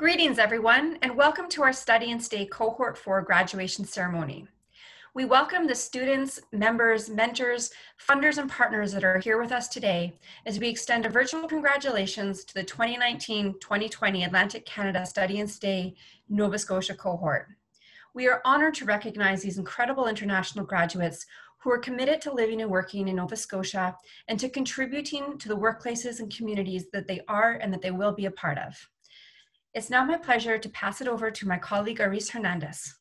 Greetings, everyone, and welcome to our Study and Stay Cohort 4 graduation ceremony. We welcome the students, members, mentors, funders, and partners that are here with us today as we extend a virtual congratulations to the 2019-2020 Atlantic Canada Study and Stay Nova Scotia cohort. We are honored to recognize these incredible international graduates who are committed to living and working in Nova Scotia and to contributing to the workplaces and communities that they are and that they will be a part of. It's now my pleasure to pass it over to my colleague Aris Hernandez.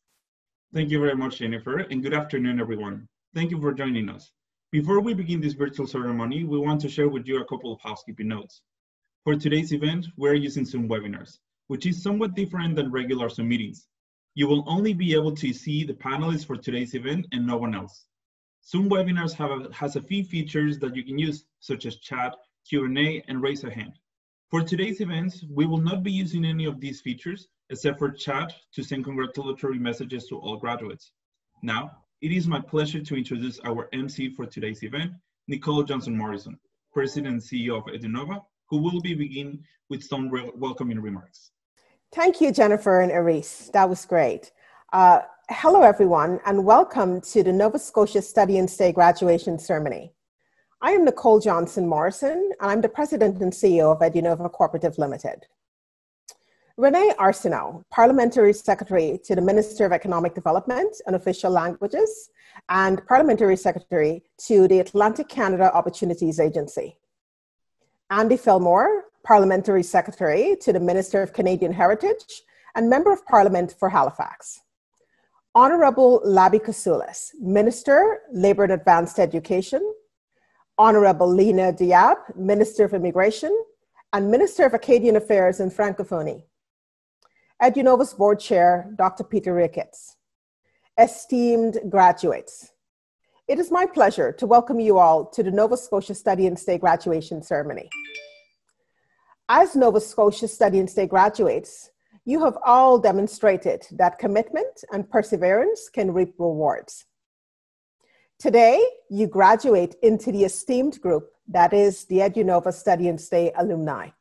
Thank you very much, Jennifer, and good afternoon, everyone. Thank you for joining us. Before we begin this virtual ceremony, we want to share with you a couple of housekeeping notes. For today's event, we're using Zoom webinars, which is somewhat different than regular Zoom meetings. You will only be able to see the panelists for today's event and no one else. Zoom webinars have a, has a few features that you can use, such as chat, Q&A, and raise a hand. For today's events, we will not be using any of these features except for chat to send congratulatory messages to all graduates. Now, it is my pleasure to introduce our MC for today's event, Nicole Johnson Morrison, President and CEO of Edunova, who will be begin with some welcoming remarks. Thank you, Jennifer and Aris. That was great. Uh, hello, everyone, and welcome to the Nova Scotia Study and Stay graduation ceremony. I am Nicole Johnson Morrison, and I'm the president and CEO of Edunova Cooperative Limited. René Arsenault, Parliamentary Secretary to the Minister of Economic Development and Official Languages, and Parliamentary Secretary to the Atlantic Canada Opportunities Agency. Andy Fillmore, Parliamentary Secretary to the Minister of Canadian Heritage and Member of Parliament for Halifax. Honorable Labi Kousoulis, Minister, Labour and Advanced Education, Honorable Lena Diab, Minister of Immigration, and Minister of Acadian Affairs and Francophonie. Edunova's Board Chair, Dr. Peter Ricketts. Esteemed graduates, it is my pleasure to welcome you all to the Nova Scotia Study and Stay graduation ceremony. As Nova Scotia Study and Stay graduates, you have all demonstrated that commitment and perseverance can reap rewards. Today, you graduate into the esteemed group that is the EduNova Study and Stay alumni.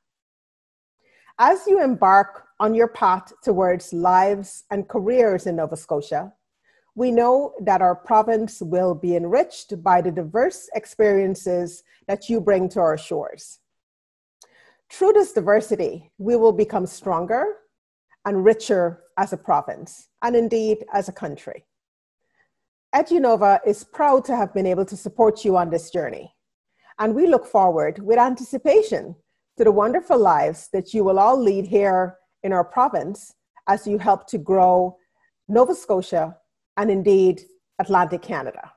As you embark on your path towards lives and careers in Nova Scotia, we know that our province will be enriched by the diverse experiences that you bring to our shores. Through this diversity, we will become stronger and richer as a province, and indeed as a country. Edunova is proud to have been able to support you on this journey. And we look forward with anticipation to the wonderful lives that you will all lead here in our province as you help to grow Nova Scotia and indeed Atlantic Canada.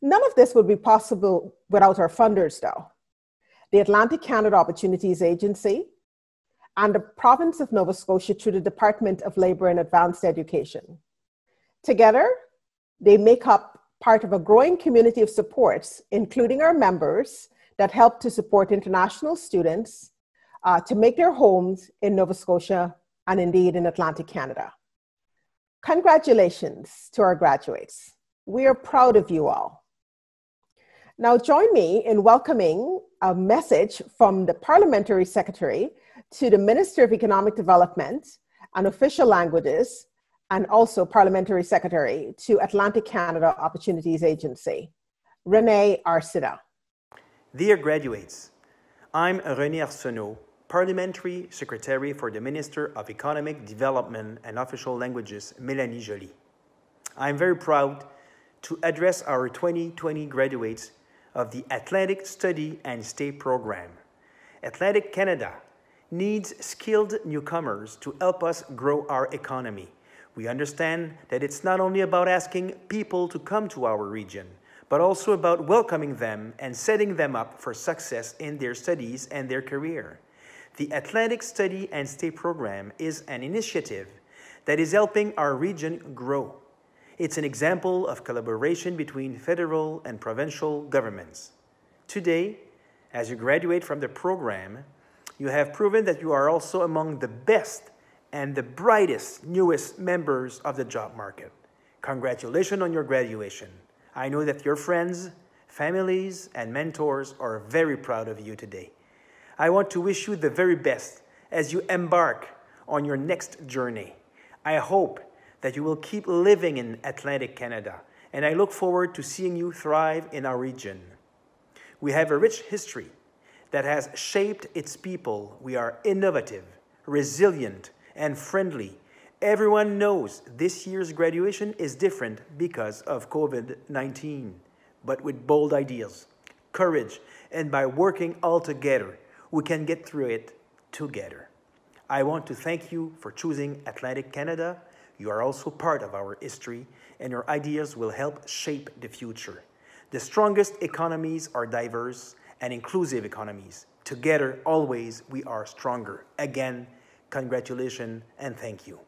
None of this would be possible without our funders, though. The Atlantic Canada Opportunities Agency and the province of Nova Scotia through the Department of Labour and Advanced Education. Together, they make up part of a growing community of supports, including our members that help to support international students uh, to make their homes in Nova Scotia and indeed in Atlantic Canada. Congratulations to our graduates. We are proud of you all. Now, join me in welcoming a message from the Parliamentary Secretary to the Minister of Economic Development and Official Languages, and also Parliamentary Secretary to Atlantic Canada Opportunities Agency, René Arsenault. Dear graduates, I'm René Arsenault, Parliamentary Secretary for the Minister of Economic Development and Official Languages, Mélanie Joly. I'm very proud to address our 2020 graduates of the Atlantic Study and Stay program. Atlantic Canada needs skilled newcomers to help us grow our economy. We understand that it's not only about asking people to come to our region, but also about welcoming them and setting them up for success in their studies and their career. The Atlantic Study and Stay program is an initiative that is helping our region grow. It's an example of collaboration between federal and provincial governments. Today, as you graduate from the program, you have proven that you are also among the best and the brightest, newest members of the job market. Congratulations on your graduation. I know that your friends, families, and mentors are very proud of you today. I want to wish you the very best as you embark on your next journey. I hope that you will keep living in Atlantic Canada, and I look forward to seeing you thrive in our region. We have a rich history that has shaped its people. We are innovative, resilient, and friendly. Everyone knows this year's graduation is different because of COVID 19, but with bold ideas, courage, and by working all together, we can get through it together. I want to thank you for choosing Atlantic Canada. You are also part of our history, and your ideas will help shape the future. The strongest economies are diverse and inclusive economies. Together, always, we are stronger. Again, congratulations and thank you.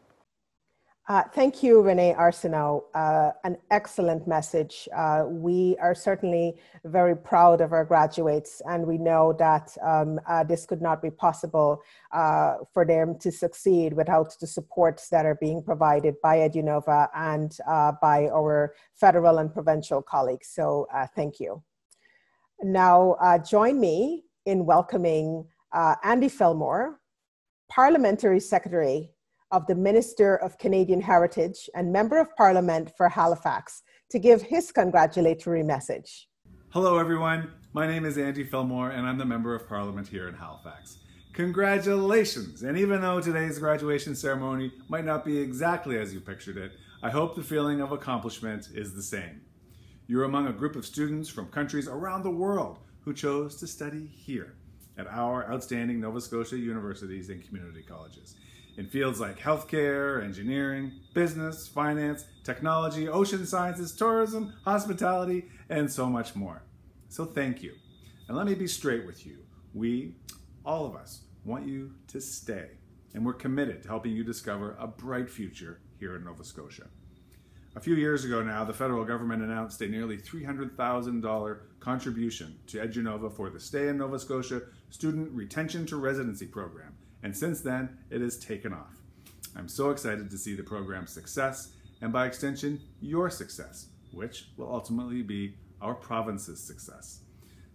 Uh, thank you, René Arsenault. Uh, an excellent message. Uh, we are certainly very proud of our graduates, and we know that um, uh, this could not be possible uh, for them to succeed without the supports that are being provided by Edunova and uh, by our federal and provincial colleagues. So, thank you. Now, join me in welcoming Andy Fillmore, Parliamentary Secretary of the Minister of Canadian Heritage and Member of Parliament for Halifax to give his congratulatory message. Hello, everyone. My name is Andy Fillmore, and I'm the Member of Parliament here in Halifax. Congratulations! And even though today's graduation ceremony might not be exactly as you pictured it, I hope the feeling of accomplishment is the same. You're among a group of students from countries around the world who chose to study here at our outstanding Nova Scotia universities and community colleges in fields like healthcare, engineering, business, finance, technology, ocean sciences, tourism, hospitality, and so much more. So thank you. And let me be straight with you. We, all of us, want you to stay, and we're committed to helping you discover a bright future here in Nova Scotia. A few years ago now, the federal government announced a nearly $300,000 contribution to Edunova for the Stay in Nova Scotia Student Retention to Residency Program, and since then, it has taken off. I'm so excited to see the program's success, and by extension, your success, which will ultimately be our province's success.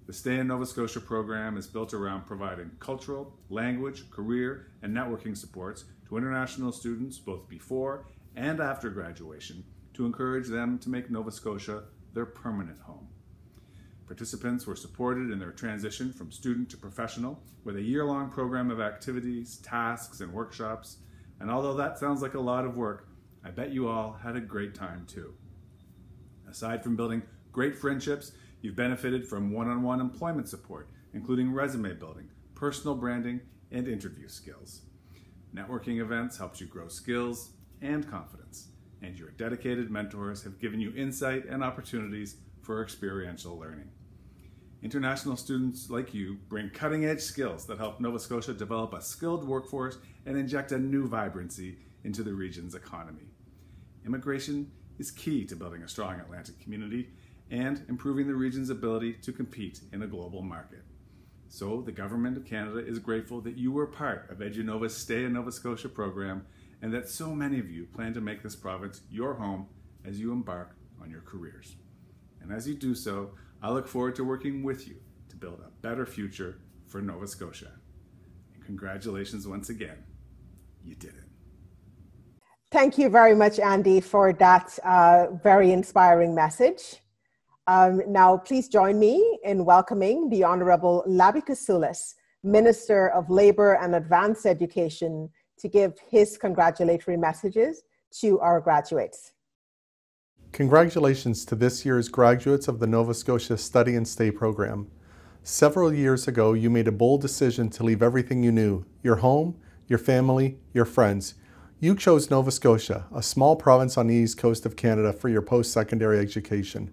The Stay in Nova Scotia program is built around providing cultural, language, career, and networking supports to international students both before and after graduation to encourage them to make Nova Scotia their permanent home. Participants were supported in their transition from student to professional with a year-long program of activities, tasks, and workshops. And although that sounds like a lot of work, I bet you all had a great time too. Aside from building great friendships, you've benefited from one-on-one employment support, including resume building, personal branding, and interview skills. Networking events helped you grow skills and confidence, and your dedicated mentors have given you insight and opportunities for experiential learning. International students like you bring cutting edge skills that help Nova Scotia develop a skilled workforce and inject a new vibrancy into the region's economy. Immigration is key to building a strong Atlantic community and improving the region's ability to compete in a global market. So the Government of Canada is grateful that you were part of Edunova's Stay in Nova Scotia program and that so many of you plan to make this province your home as you embark on your careers. And as you do so, I look forward to working with you to build a better future for Nova Scotia. And congratulations once again. You did it. Thank you very much, Andy, for that uh, very inspiring message. Um, now, please join me in welcoming the Honorable Labi Kousoulis, Minister of Labor and Advanced Education, to give his congratulatory messages to our graduates. Congratulations to this year's graduates of the Nova Scotia Study and Stay program. Several years ago, you made a bold decision to leave everything you knew your home, your family, your friends. You chose Nova Scotia, a small province on the east coast of Canada, for your post secondary education.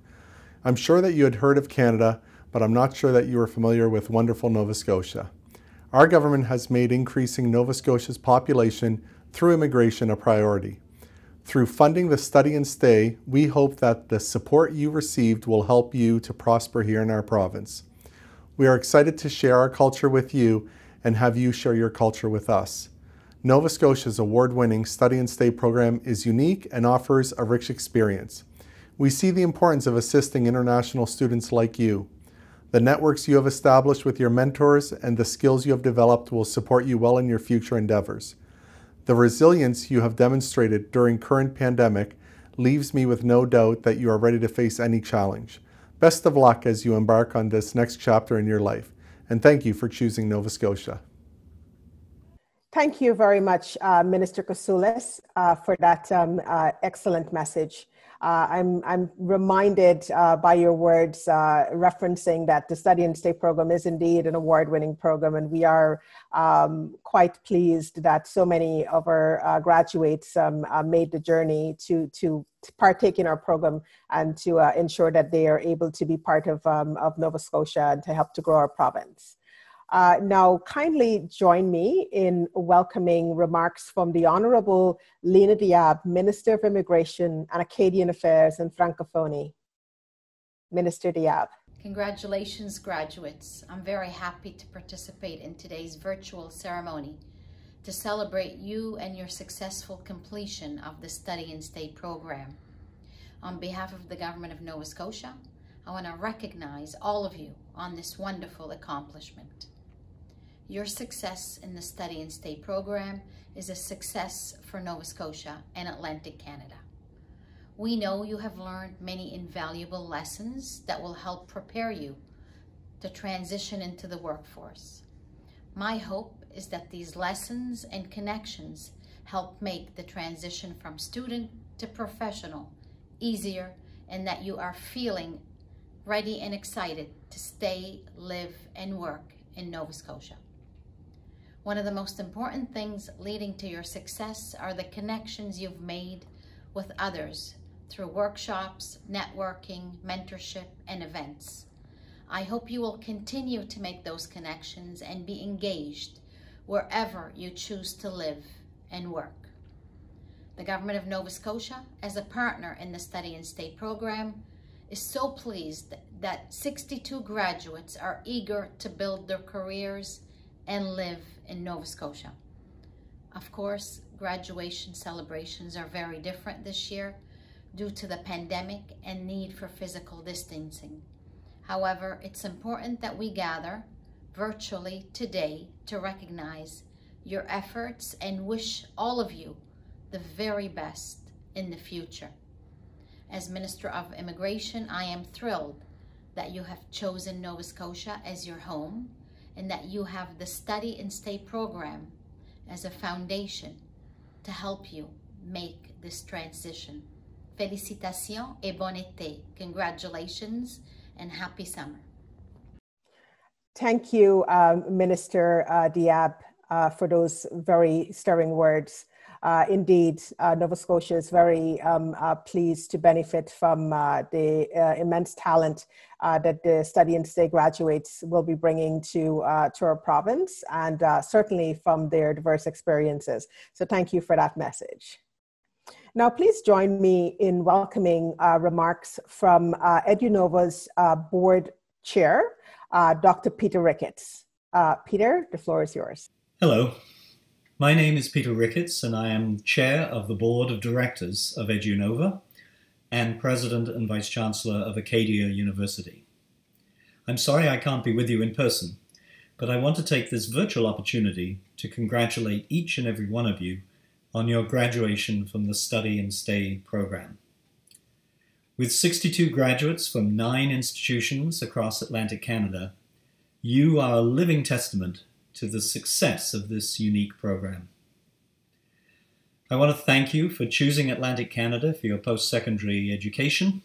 I'm sure that you had heard of Canada, but I'm not sure that you were familiar with wonderful Nova Scotia. Our government has made increasing Nova Scotia's population through immigration a priority. Through funding the study and stay, we hope that the support you received will help you to prosper here in our province. We are excited to share our culture with you and have you share your culture with us. Nova Scotia's award-winning study and stay program is unique and offers a rich experience. We see the importance of assisting international students like you. The networks you have established with your mentors and the skills you have developed will support you well in your future endeavors. The resilience you have demonstrated during current pandemic leaves me with no doubt that you are ready to face any challenge. Best of luck as you embark on this next chapter in your life, and thank you for choosing Nova Scotia. Thank you very much, uh, Minister Kousoulis, uh, for that um, uh, excellent message. Uh, I'm, I'm reminded uh, by your words uh, referencing that the Study and Stay program is indeed an award winning program, and we are um, quite pleased that so many of our uh, graduates um, uh, made the journey to, to, partake in our program and to uh, ensure that they are able to be part of, um, of Nova Scotia and to help to grow our province. Uh, now, kindly join me in welcoming remarks from the Honorable Lena Diab, Minister of Immigration and Acadian Affairs and Francophonie. Minister Diab. Congratulations, graduates. I'm very happy to participate in today's virtual ceremony to celebrate you and your successful completion of the Study and Stay program. On behalf of the Government of Nova Scotia, I want to recognize all of you on this wonderful accomplishment. Your success in the Study and Stay program is a success for Nova Scotia and Atlantic Canada. We know you have learned many invaluable lessons that will help prepare you to transition into the workforce. My hope is that these lessons and connections help make the transition from student to professional easier and that you are feeling ready and excited to stay, live, and work in Nova Scotia. One of the most important things leading to your success are the connections you've made with others through workshops, networking, mentorship, and events. I hope you will continue to make those connections and be engaged wherever you choose to live and work. The Government of Nova Scotia, as a partner in the Study and Stay program, is so pleased that 62 graduates are eager to build their careers and live in Nova Scotia. Of course, graduation celebrations are very different this year due to the pandemic and need for physical distancing. However, it's important that we gather virtually today to recognize your efforts and wish all of you the very best in the future. As Minister of Immigration, I am thrilled that you have chosen Nova Scotia as your home and that you have the Study and Stay program as a foundation to help you make this transition. Félicitations et bon été. Congratulations and happy summer. Thank you, um, Minister uh, Diab, uh, for those very stirring words uh, indeed, uh, Nova Scotia is very um, uh, pleased to benefit from uh, the uh, immense talent uh, that the Study and Stay graduates will be bringing to, to our province and certainly from their diverse experiences. So thank you for that message. Now, please join me in welcoming remarks from EduNova's board chair, Dr. Peter Ricketts. Peter, the floor is yours. Hello. My name is Peter Ricketts, and I am Chair of the Board of Directors of EduNova and President and Vice Chancellor of Acadia University. I'm sorry I can't be with you in person, but I want to take this virtual opportunity to congratulate each and every one of you on your graduation from the Study and Stay program. With 62 graduates from nine institutions across Atlantic Canada, you are a living testament to the success of this unique program. I want to thank you for choosing Atlantic Canada for your post-secondary education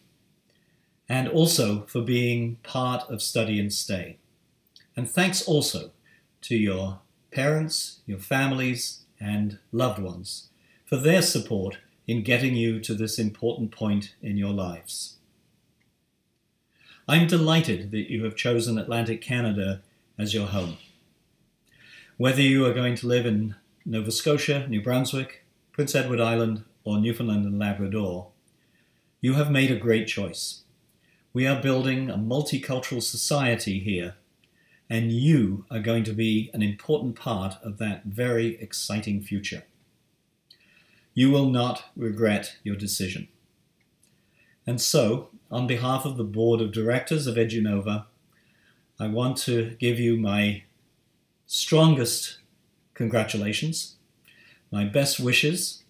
and also for being part of Study and Stay. And thanks also to your parents, your families, and loved ones for their support in getting you to this important point in your lives. I'm delighted that you have chosen Atlantic Canada as your home. Whether you are going to live in Nova Scotia, New Brunswick, Prince Edward Island, or Newfoundland and Labrador, you have made a great choice. We are building a multicultural society here, and you are going to be an important part of that very exciting future. You will not regret your decision. And so, on behalf of the Board of Directors of EduNova, I want to give you my strongest congratulations, my best wishes,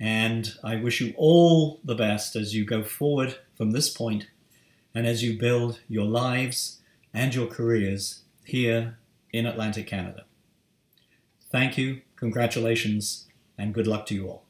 and I wish you all the best as you go forward from this point and as you build your lives and your careers here in Atlantic Canada. Thank you, congratulations, and good luck to you all.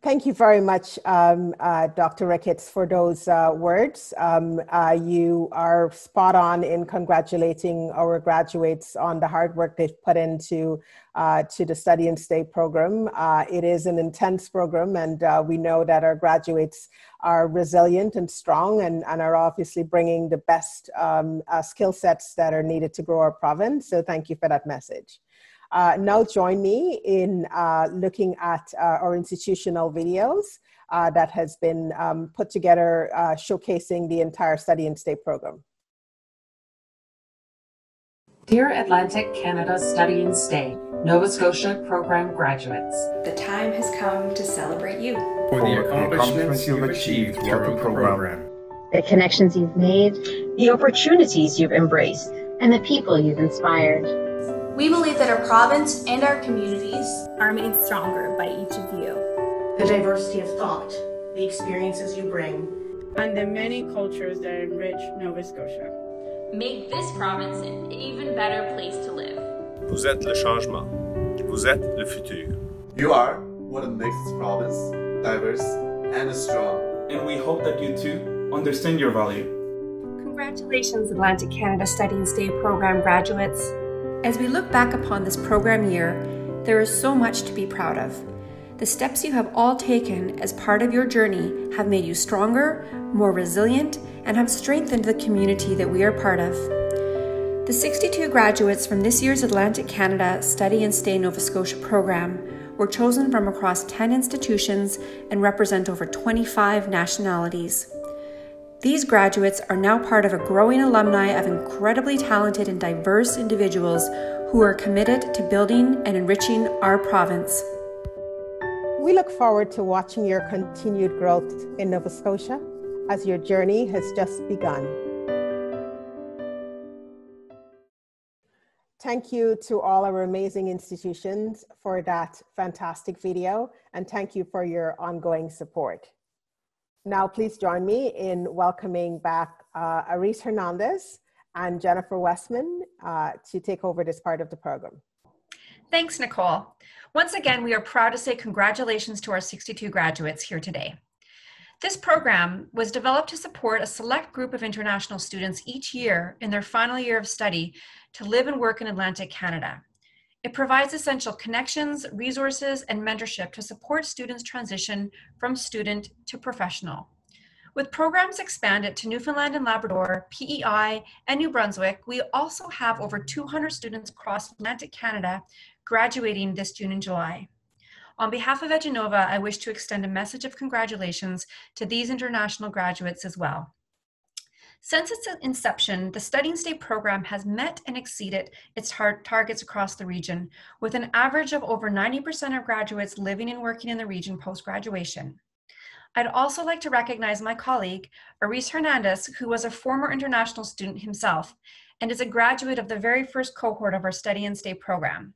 Thank you very much, um, uh, Dr. Ricketts, for those uh, words. Um, uh, you are spot on in congratulating our graduates on the hard work they've put into uh, to the Study and Stay program. Uh, it is an intense program, and uh, we know that our graduates are resilient and strong and, and are obviously bringing the best um, skill sets that are needed to grow our province. So thank you for that message. Uh, now join me in uh, looking at uh, our institutional videos uh, that has been um, put together uh, showcasing the entire study and stay program. Dear Atlantic Canada Study and Stay, Nova Scotia program graduates. The time has come to celebrate you. For the accomplishments you've achieved throughout the program. The connections you've made. The opportunities you've embraced. And the people you've inspired. We believe that our province and our communities are made stronger by each of you. The diversity of thought, the experiences you bring, and the many cultures that enrich Nova Scotia make this province an even better place to live. Vous êtes le changement. Vous êtes le futur. You are what makes this province diverse and strong. And we hope that you too understand your value. Congratulations, Atlantic Canada Study and Stay Program graduates. As we look back upon this program year, there is so much to be proud of. The steps you have all taken as part of your journey have made you stronger, more resilient, and have strengthened the community that we are part of. The 62 graduates from this year's Atlantic Canada Study and Stay Nova Scotia program were chosen from across 10 institutions and represent over 25 nationalities. These graduates are now part of a growing alumni of incredibly talented and diverse individuals who are committed to building and enriching our province. We look forward to watching your continued growth in Nova Scotia as your journey has just begun. Thank you to all our amazing institutions for that fantastic video, and thank you for your ongoing support. Now, please join me in welcoming back uh, Aris Hernandez and Jennifer Westman uh, to take over this part of the program. Thanks, Nicole. Once again, we are proud to say congratulations to our 62 graduates here today. This program was developed to support a select group of international students each year in their final year of study to live and work in Atlantic Canada. It provides essential connections, resources, and mentorship to support students' transition from student to professional. With programs expanded to Newfoundland and Labrador, PEI, and New Brunswick, we also have over 200 students across Atlantic Canada graduating this June and July. On behalf of Edunova, I wish to extend a message of congratulations to these international graduates as well. Since its inception, the Study and Stay program has met and exceeded its tar targets across the region, with an average of over 90% of graduates living and working in the region post-graduation. I'd also like to recognize my colleague, Aris Hernandez, who was a former international student himself and is a graduate of the very first cohort of our Study and Stay program.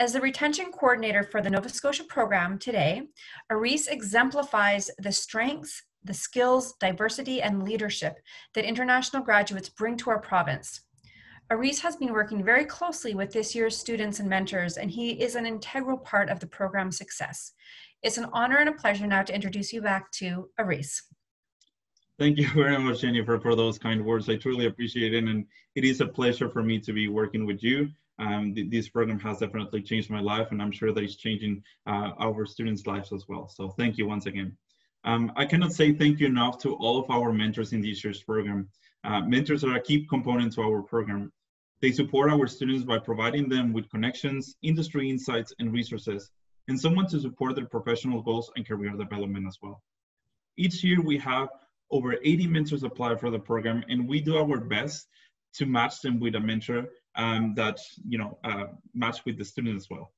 As the retention coordinator for the Nova Scotia program today, Aris exemplifies the strengths, the skills, diversity, and leadership that international graduates bring to our province. Aris has been working very closely with this year's students and mentors, and he is an integral part of the program's success. It's an honor and a pleasure now to introduce you back to Aris. Thank you very much, Jennifer, for those kind words. I truly appreciate it, and it is a pleasure for me to be working with you. Um, th this program has definitely changed my life, and I'm sure that it's changing uh, our students' lives as well. So thank you once again. Um, I cannot say thank you enough to all of our mentors in this year's program. Uh, mentors are a key component to our program. They support our students by providing them with connections, industry insights, and resources, and someone to support their professional goals and career development as well. Each year we have over 80 mentors apply for the program, and we do our best to match them with a mentor um, that you know uh, match with the student as well.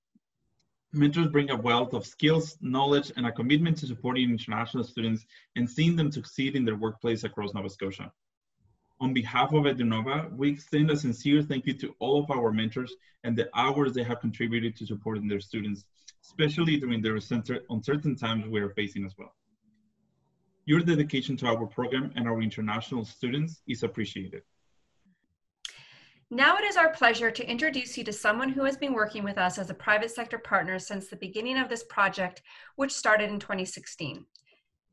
Mentors bring a wealth of skills, knowledge, and a commitment to supporting international students and seeing them succeed in their workplace across Nova Scotia. On behalf of Edunova, we extend a sincere thank you to all of our mentors and the hours they have contributed to supporting their students, especially during the uncertain times we are facing as well. Your dedication to our program and our international students is appreciated. Now it is our pleasure to introduce you to someone who has been working with us as a private sector partner since the beginning of this project, which started in 2016.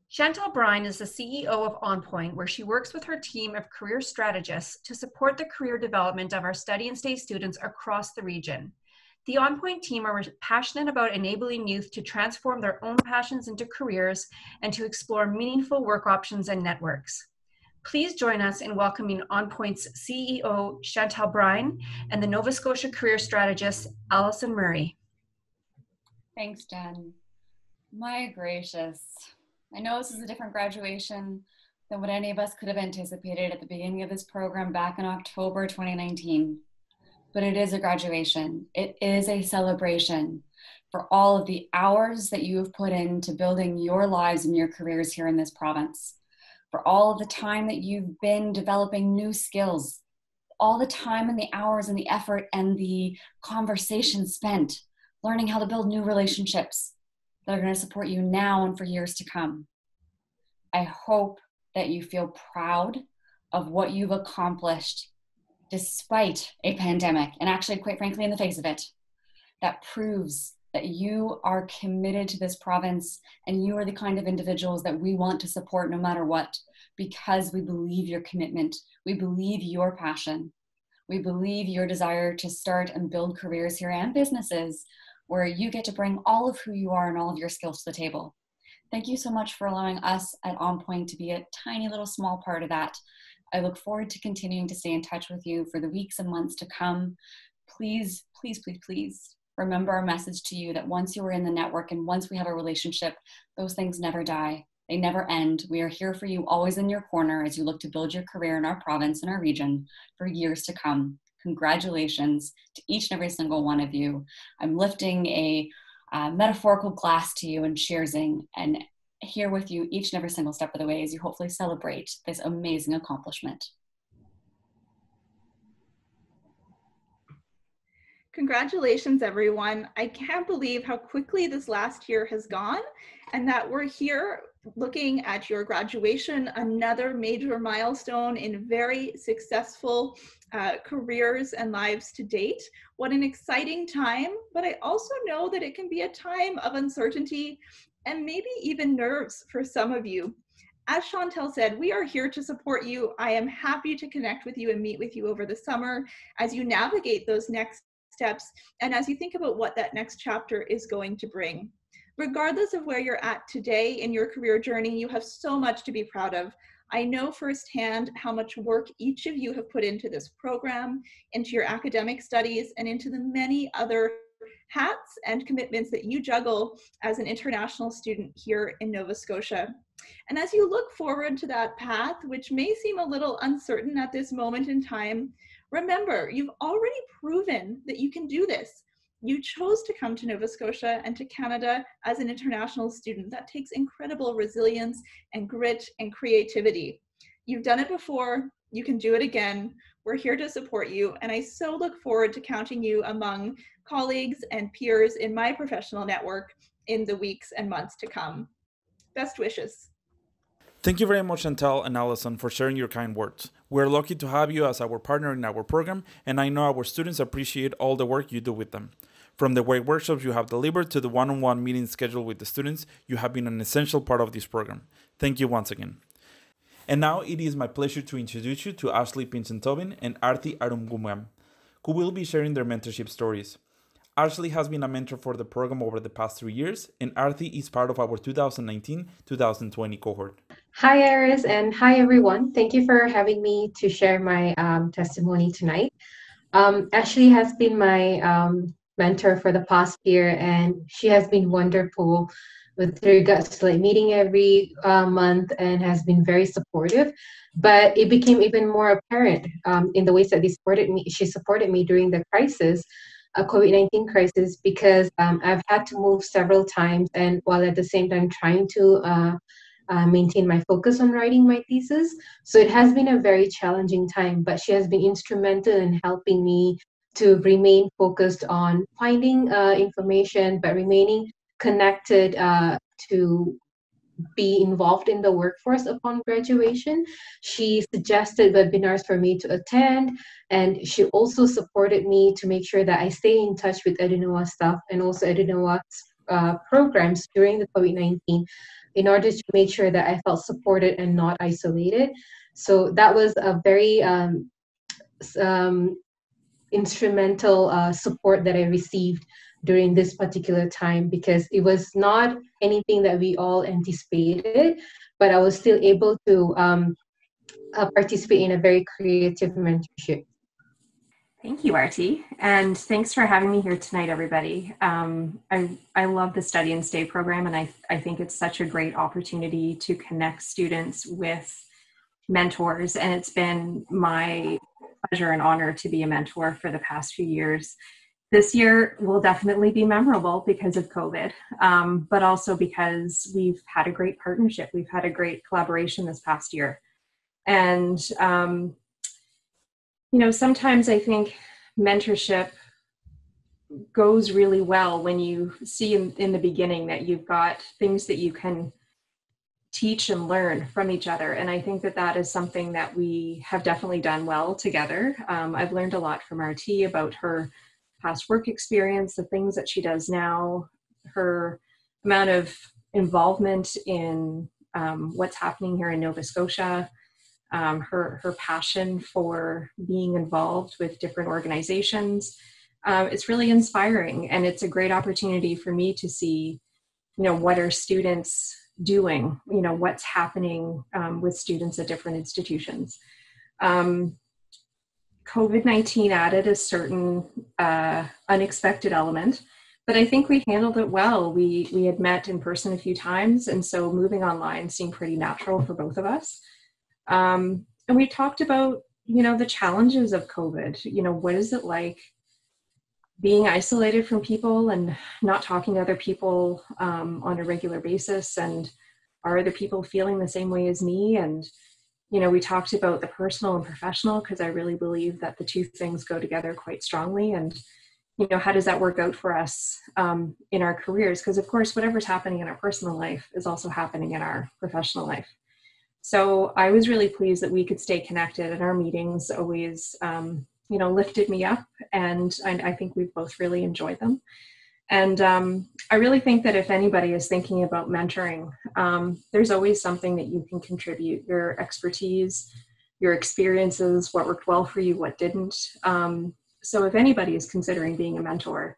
Chantal Brine is the CEO of OnPoint, where she works with her team of career strategists to support the career development of our study and stay students across the region. The OnPoint team are passionate about enabling youth to transform their own passions into careers and to explore meaningful work options and networks. Please join us in welcoming OnPoint's CEO, Chantal Brine, and the Nova Scotia career strategist, Allison Murray. Thanks, Jen. My gracious. I know this is a different graduation than what any of us could have anticipated at the beginning of this program back in October 2019. But it is a graduation, it is a celebration for all of the hours that you have put into building your lives and your careers here in this province, for all the time that you've been developing new skills, all the time and the hours and the effort and the conversation spent learning how to build new relationships, that are going to support you now and for years to come. I hope that you feel proud of what you've accomplished despite a pandemic, and actually, quite frankly, in the face of it. That proves that you are committed to this province and you are the kind of individuals that we want to support no matter what, because we believe your commitment, we believe your passion, we believe your desire to start and build careers here and businesses where you get to bring all of who you are and all of your skills to the table. Thank you so much for allowing us at On Point to be a tiny little small part of that. I look forward to continuing to stay in touch with you for the weeks and months to come. Please, please, please, please remember our message to you that once you are in the network and once we have a relationship, those things never die. They never end. We are here for you, always in your corner as you look to build your career in our province and our region for years to come congratulations to each and every single one of you. I'm lifting a uh, metaphorical glass to you and cheersing and here with you each and every single step of the way as you hopefully celebrate this amazing accomplishment. Congratulations, everyone. I can't believe how quickly this last year has gone and that we're here looking at your graduation, another major milestone in very successful uh, careers and lives to date. What an exciting time, but I also know that it can be a time of uncertainty and maybe even nerves for some of you. As Chantal said, we are here to support you. I am happy to connect with you and meet with you over the summer as you navigate those next steps and as you think about what that next chapter is going to bring. Regardless of where you're at today in your career journey, you have so much to be proud of. I know firsthand how much work each of you have put into this program, into your academic studies, and into the many other hats and commitments that you juggle as an international student here in Nova Scotia. And as you look forward to that path, which may seem a little uncertain at this moment in time, remember, you've already proven that you can do this you chose to come to Nova Scotia and to Canada as an international student. That takes incredible resilience and grit and creativity. You've done it before, you can do it again. We're here to support you, and I so look forward to counting you among colleagues and peers in my professional network in the weeks and months to come. Best wishes. Thank you very much, Chantal and Allison, for sharing your kind words. We're lucky to have you as our partner in our program, and I know our students appreciate all the work you do with them. From the great workshops you have delivered to the one on one meetings scheduled with the students, you have been an essential part of this program. Thank you once again. And now it is my pleasure to introduce you to Ashley Pinson-Tobin and Arti Arumugam, who will be sharing their mentorship stories. Ashley has been a mentor for the program over the past three years, and Arti is part of our 2019 2020 cohort. Hi, Aris, and hi, everyone. Thank you for having me to share my um, testimony tonight. Um, Ashley has been my um, mentor for the past year, and she has been wonderful with regards to like meeting every uh, month and has been very supportive. But it became even more apparent um, in the ways that they supported me. She supported me during the crisis, a COVID nineteen crisis, because um, I've had to move several times, and while at the same time trying to uh, uh, maintain my focus on writing my thesis. So it has been a very challenging time, but she has been instrumental in helping me to remain focused on finding uh, information, but remaining connected uh, to be involved in the workforce upon graduation. She suggested webinars for me to attend, and she also supported me to make sure that I stay in touch with EduNova staff and also EduNova uh, programs during the COVID 19 in order to make sure that I felt supported and not isolated. So that was a very um, um, instrumental uh, support that I received during this particular time because it was not anything that we all anticipated, but I was still able to um, uh, participate in a very creative mentorship. Thank you, Arti, and thanks for having me here tonight, everybody. Um, I, I love the Study and Stay program, and I, I think it's such a great opportunity to connect students with mentors, and it's been my pleasure and honor to be a mentor for the past few years. This year will definitely be memorable because of COVID, um, but also because we've had a great partnership. We've had a great collaboration this past year. And um, you know, sometimes I think mentorship goes really well when you see in, in the beginning that you've got things that you can teach and learn from each other. And I think that that is something that we have definitely done well together. Um, I've learned a lot from Arti about her past work experience, the things that she does now, her amount of involvement in um, what's happening here in Nova Scotia, um, her her passion for being involved with different organizations. Um, it's really inspiring, and it's a great opportunity for me to see, you know, what are students doing? You know, what's happening um, with students at different institutions. Um, COVID nineteen added a certain uh, unexpected element, but I think we handled it well. We we had met in person a few times, and so moving online seemed pretty natural for both of us. Um, and we talked about, you know, the challenges of COVID. You know, what is it like being isolated from people and not talking to other people um, on a regular basis? And are other people feeling the same way as me? And, you know, we talked about the personal and professional because I really believe that the two things go together quite strongly. And, you know, how does that work out for us um, in our careers? Because, of course, whatever's happening in our personal life is also happening in our professional life. So I was really pleased that we could stay connected, and our meetings always, um, you know, lifted me up, and I, I, think we've both really enjoyed them. And um, I really think that if anybody is thinking about mentoring, um, there's always something that you can contribute your expertise, your experiences, what worked well for you, what didn't. Um, so if anybody is considering being a mentor,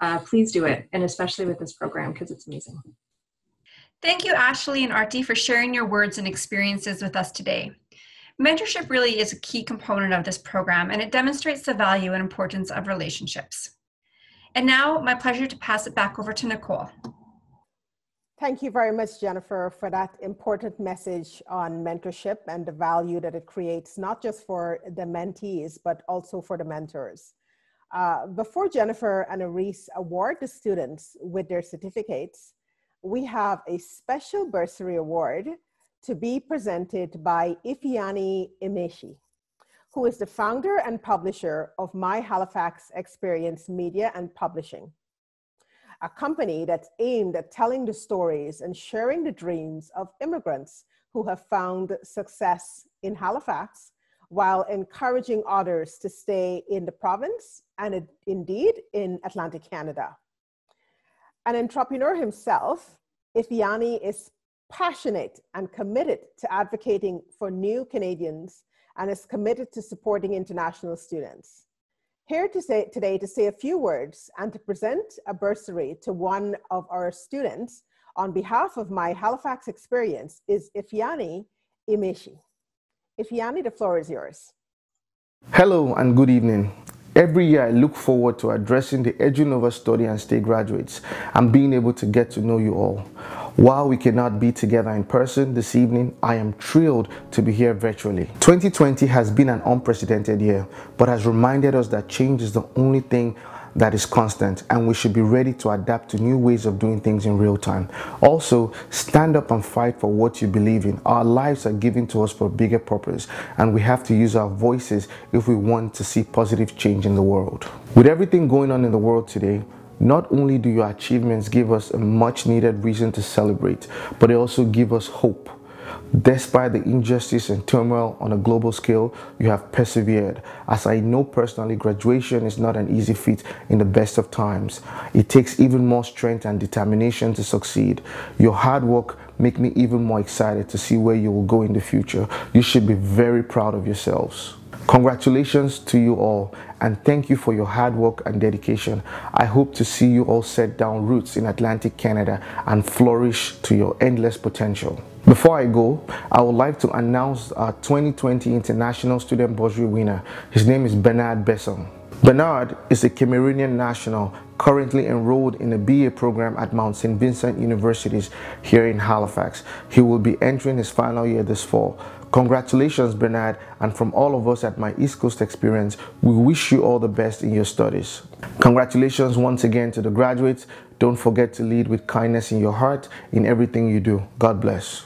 uh, please do it, and especially with this program because it's amazing. Thank you, Ashley and Arti, for sharing your words and experiences with us today. Mentorship really is a key component of this program, and it demonstrates the value and importance of relationships. And now, my pleasure to pass it back over to Nicole. Thank you very much, Jennifer, for that important message on mentorship and the value that it creates, not just for the mentees, but also for the mentors. Uh, before Jennifer and Aris award the students with their certificates, we have a special bursary award to be presented by Ifeanyi Emesih, who is the founder and publisher of My Halifax Experience Media and Publishing, a company that's aimed at telling the stories and sharing the dreams of immigrants who have found success in Halifax while encouraging others to stay in the province and indeed in Atlantic Canada. An entrepreneur himself, Ifeanyi is passionate and committed to advocating for new Canadians and is committed to supporting international students. Here to say, today to say a few words and to present a bursary to one of our students on behalf of my Halifax experience is Ifeanyi Emesih. Ifeanyi, the floor is yours. Hello and good evening. Every year, I look forward to addressing the EduNova Study and Stay graduates and being able to get to know you all. While we cannot be together in person this evening, I am thrilled to be here virtually. 2020 has been an unprecedented year, but has reminded us that change is the only thing that is constant and we should be ready to adapt to new ways of doing things in real time. Also, stand up and fight for what you believe in. Our lives are given to us for a bigger purpose and we have to use our voices if we want to see positive change in the world. With everything going on in the world today, not only do your achievements give us a much needed reason to celebrate, but they also give us hope. Despite the injustice and turmoil on a global scale, you have persevered. As I know personally, graduation is not an easy feat in the best of times. It takes even more strength and determination to succeed. Your hard work make me even more excited to see where you will go in the future. You should be very proud of yourselves. Congratulations to you all and thank you for your hard work and dedication. I hope to see you all set down roots in Atlantic Canada and flourish to your endless potential. Before I go, I would like to announce our 2020 International Student Bursary winner. His name is Bernard Besson. Bernard is a Cameroonian national currently enrolled in a BA program at Mount St. Vincent Universities here in Halifax. He will be entering his final year this fall. Congratulations, Bernard, and from all of us at my East Coast experience, we wish you all the best in your studies. Congratulations once again to the graduates. Don't forget to lead with kindness in your heart in everything you do. God bless.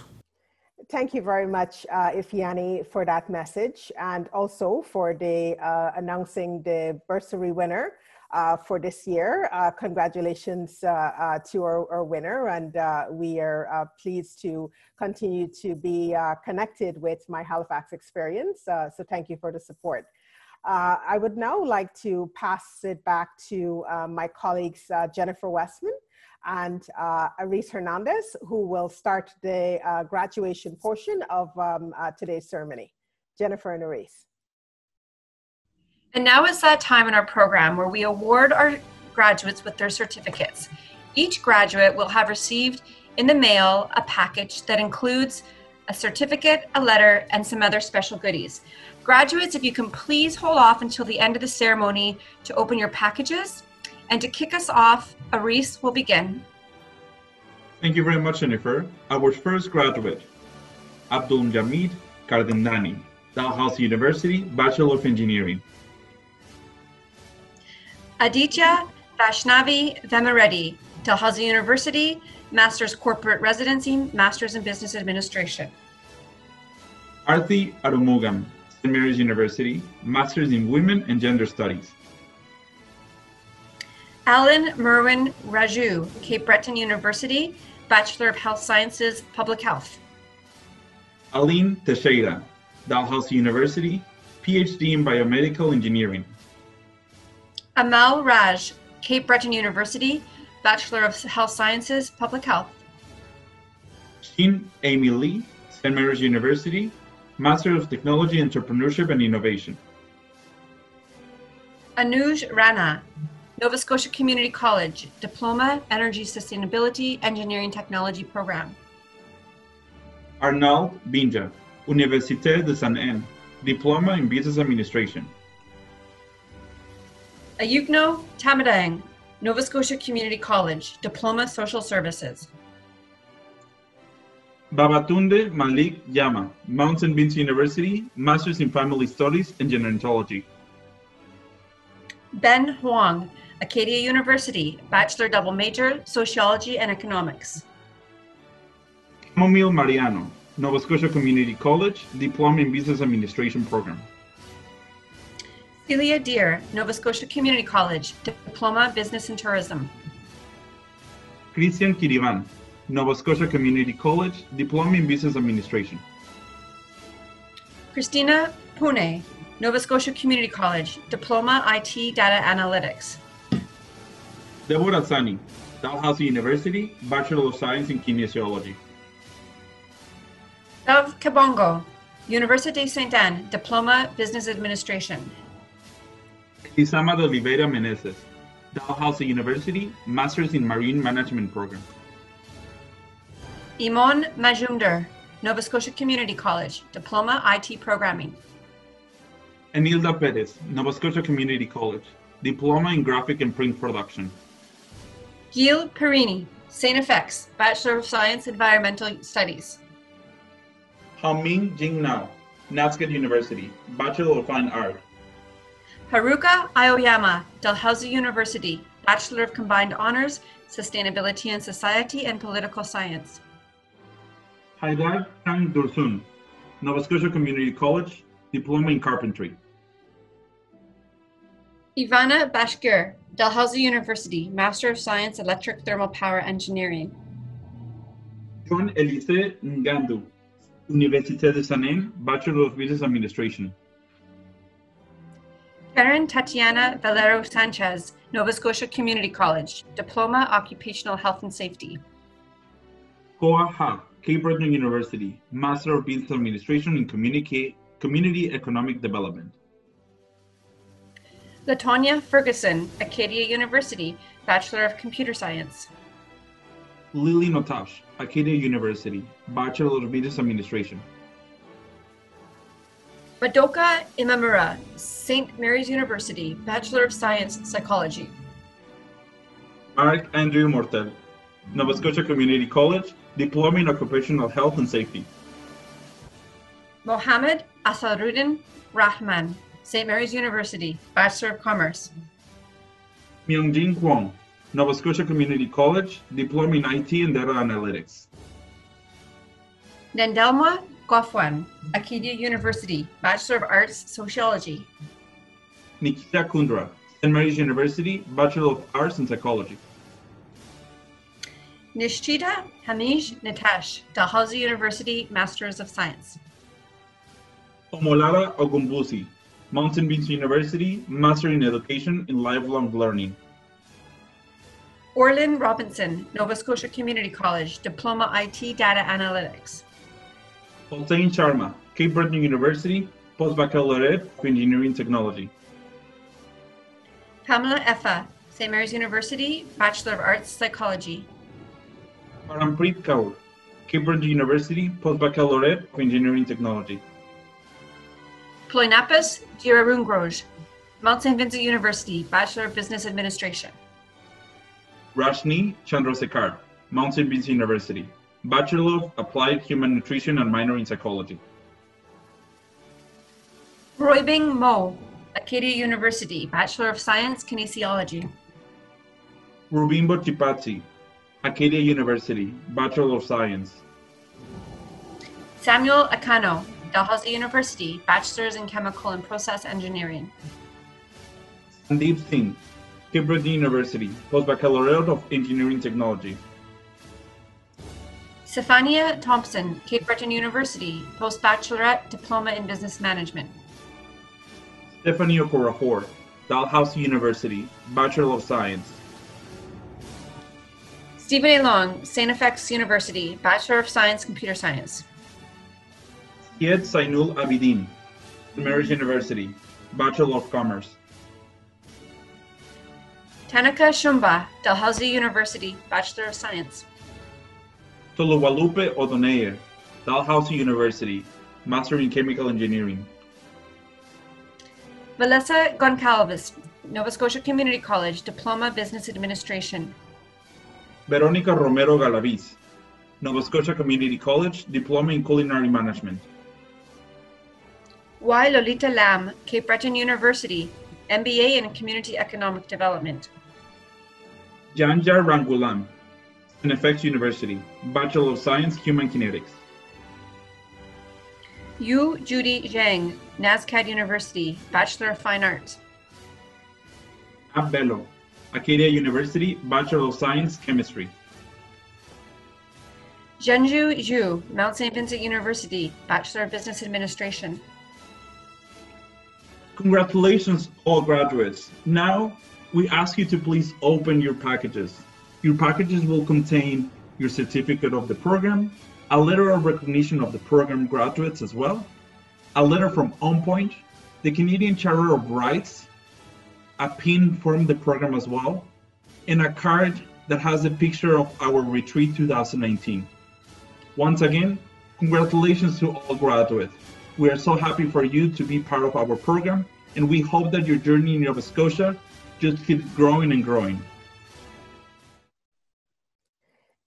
Thank you very much, uh, Ifiani, for that message and also for the uh, announcing the bursary winner uh, for this year. Uh, congratulations uh, uh, to our, our, winner, and we are pleased to continue to be connected with my Halifax experience. so thank you for the support. I would now like to pass it back to my colleagues Jennifer Westman and uh, Aris Hernandez, who will start the uh, graduation portion of um, uh, today's ceremony. Jennifer and Aris. And now is that time in our program where we award our graduates with their certificates. Each graduate will have received in the mail a package that includes a certificate, a letter, and some other special goodies. Graduates, if you can please hold off until the end of the ceremony to open your packages. And to kick us off, Aris will begin. Thank you very much, Jennifer. Our first graduate, Abdul Jamid Kardendani, Dalhousie University, Bachelor of Engineering. Aditya Vaishnavi Vemareddy, Dalhousie University, Master's Corporate Residency, Master's in Business Administration. Arti Arumugam, St. Mary's University, Master's in Women and Gender Studies. Alan Merwin Raju, Cape Breton University, Bachelor of Health Sciences, Public Health. Aline Teixeira, Dalhousie University, PhD in Biomedical Engineering. Amal Raj, Cape Breton University, Bachelor of Health Sciences, Public Health. Shin Amy Lee, St. Mary's University, Master of Technology, Entrepreneurship and Innovation. Anuj Rana, Nova Scotia Community College, Diploma, Energy Sustainability, Engineering Technology Program. Arnaud Binja, Université de Sainte-Anne, Diploma in Business Administration. Ayukno Tamadang, Nova Scotia Community College, Diploma Social Services. Babatunde Malik Yama, Mount St. Vincent University, Masters in Family Studies and Gerontology. Ben Huang, Acadia University, Bachelor Double Major, Sociology and Economics. Camomile Mariano, Nova Scotia Community College, Diploma in Business Administration Program. Celia Deer, Nova Scotia Community College, Diploma Business and Tourism. Christian Kirivan, Nova Scotia Community College, Diploma in Business Administration. Christina Pune, Nova Scotia Community College, Diploma IT Data Analytics. Deborah Sani, Dalhousie University, Bachelor of Science in Kinesiology. Dove Kabongo, Université St. Anne, Diploma Business Administration. Isama de Oliveira Meneses, Dalhousie University, Masters in Marine Management Program. Imon Majumder, Nova Scotia Community College, Diploma IT Programming. Enilda Perez, Nova Scotia Community College, Diploma in Graphic and Print Production. Gil Perini, St. FX, Bachelor of Science Environmental Studies. Haoming Jing Nao, NSCAD University, Bachelor of Fine Art. Haruka Aoyama, Dalhousie University, Bachelor of Combined Honors, Sustainability and Society and Political Science. Haidar Kang Dursun, Nova Scotia Community College, Diploma in Carpentry. Ivana Bashkir, Dalhousie University, Master of Science Electric Thermal Power Engineering. John Elise Ngandu, Université de Sainte-Anne, Bachelor of Business Administration. Karen Tatiana Valero Sanchez, Nova Scotia Community College, Diploma Occupational Health and Safety. Koa Ha, Cape Breton University, Master of Business Administration in Community, Community Economic Development. Latonia Ferguson, Acadia University, Bachelor of Computer Science. Lily Notash, Acadia University, Bachelor of Business Administration. Madoka Imamura, St. Mary's University, Bachelor of Science, Psychology. Mark Andrew Mortel, Nova Scotia Community College, Diploma in Occupational Health and Safety. Mohammed Asaruddin Rahman, St. Mary's University, Bachelor of Commerce. Myungjin Kwong, Nova Scotia Community College, Diploma in IT and Data Analytics. Nandelma Gofwan, Acadia University, Bachelor of Arts, Sociology. Nikita Kundra, St. Mary's University, Bachelor of Arts in Psychology. Nishchita Hamish Nitesh, Dalhousie University, Masters of Science. Omolara Ogumbusi, Mountain Beach University, Master in Education in Lifelong Learning. Orlin Robinson, Nova Scotia Community College, Diploma IT Data Analytics. Hossein Sharma, Cape Breton University, Postbaccalaureate of Engineering Technology. Pamela Effa, St. Mary's University, Bachelor of Arts, Psychology. Parampreet Kaur, Cape Breton University, Postbaccalaureate of Engineering Technology. Ploinapis Girarungroj, Mount St. Vincent University, Bachelor of Business Administration. Rashni Chandrasekhar, Mount St. Vincent University, Bachelor of Applied Human Nutrition and minor in Psychology. Roybing Mo, Acadia University, Bachelor of Science, Kinesiology. Rubimbo Chipatsi, Acadia University, Bachelor of Science. Samuel Akano, Dalhousie University, Bachelor's in Chemical and Process Engineering. Sandeep Singh, Cape Breton University, Postbaccalaureate of Engineering Technology. Stephania Thompson, Cape Breton University, Postbachelorate Diploma in Business Management. Stephanie Okorafor, Dalhousie University, Bachelor of Science. Stephen A. Long, St. FX University, Bachelor of Science, Computer Science. Syed Sainul Abidin, Marist University, Bachelor of Commerce. Tanaka Shumba, Dalhousie University, Bachelor of Science. Toluwalupe Odoneyer, Dalhousie University, Master in Chemical Engineering. Melissa Goncalves, Nova Scotia Community College, Diploma Business Administration. Veronica Romero Galaviz, Nova Scotia Community College, Diploma in Culinary Management. Y. Lolita Lam, Cape Breton University, MBA in Community Economic Development. Janjar Rangulam, St. FX University, Bachelor of Science, Human Kinetics. Yu Judy Zhang, NSCAD University, Bachelor of Fine Arts. Ab Bello, Acadia University, Bachelor of Science, Chemistry. Zhenju Zhu, Mount St. Vincent University, Bachelor of Business Administration. Congratulations, all graduates. Now, we ask you to please open your packages. Your packages will contain your certificate of the program, a letter of recognition of the program graduates as well, a letter from OnPoint, the Canadian Charter of Rights, a pin from the program as well, and a card that has a picture of our retreat 2019. Once again, congratulations to all graduates. We are so happy for you to be part of our program, and we hope that your journey in Nova Scotia just keeps growing and growing.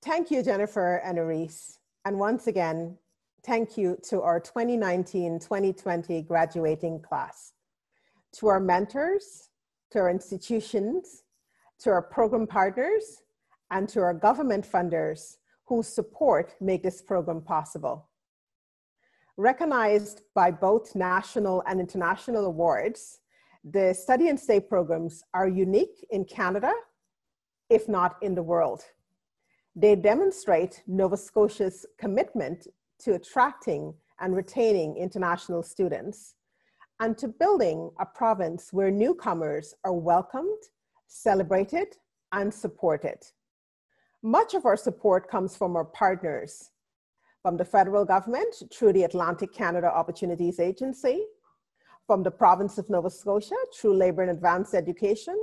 Thank you, Jennifer and Aris. And once again, thank you to our 2019-2020 graduating class. to our mentors, to our institutions, to our program partners, and to our government funders whose support make this program possible. Recognized by both national and international awards, the study and stay programs are unique in Canada, if not in the world. They demonstrate Nova Scotia's commitment to attracting and retaining international students and to building a province where newcomers are welcomed, celebrated, and supported. Much of our support comes from our partners, from the federal government through the Atlantic Canada Opportunities Agency, from the province of Nova Scotia through Labor and Advanced Education,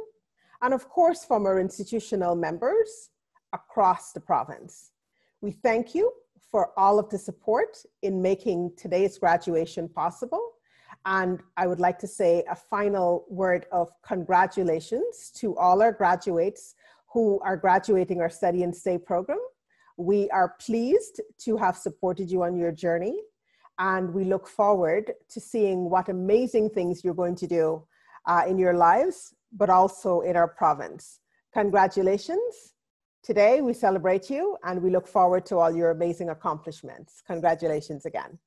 and of course from our institutional members across the province. We thank you for all of the support in making today's graduation possible. And I would like to say a final word of congratulations to all our graduates who are graduating our Study and Stay program. We are pleased to have supported you on your journey, and we look forward to seeing what amazing things you're going to do uh, in your lives, but also in our province. Congratulations. Today we celebrate you and we look forward to all your amazing accomplishments. Congratulations again.